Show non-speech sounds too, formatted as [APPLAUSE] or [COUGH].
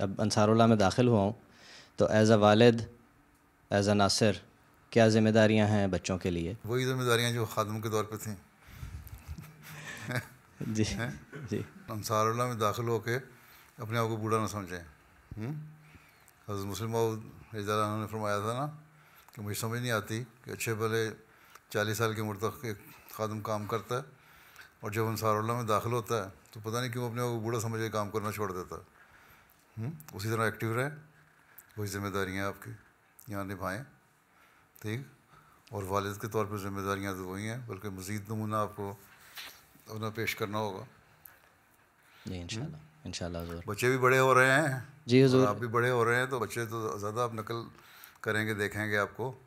अब अंसारुल्लाह में दाखिल हुआ हूँ तो एज़ अ वालिद एज़ अ नासिर क्या ज़िम्मेदारियाँ हैं बच्चों के लिए? वही जिम्मेदारियाँ जो खादम के दौर पर थी। [LAUGHS] जी है? जी। अंसारुल्लाह में दाखिल होके अपने आप को बूढ़ा ना समझें। हम्म? हज़रत मुस्लिम ने फरमाया था ना कि मुझे समझ नहीं आती कि अच्छे भले चालीस साल की उम्र तक एक खादम काम करता है और जब अंसारुल्लाह में दाखिल होता है तो पता नहीं क्यों अपने आप को बूढ़ा समझ के काम करना छोड़ देता है। हम्म? उसी तरह एक्टिव रहें। वही जिम्मेदारियाँ आपकी यहाँ निभाएँ ठीक? और वालद के तौर पर जिम्मेदारियाँ तो वही हैं बल्कि मज़ीद नमूना आपको अपना पेश करना होगा। जी इंशाल्लाह इंशाल्लाह बच्चे भी बड़े हो रहे हैं। जी और आप भी बड़े हो रहे हैं तो बच्चे तो ज़्यादा आप नकल करेंगे देखेंगे आपको।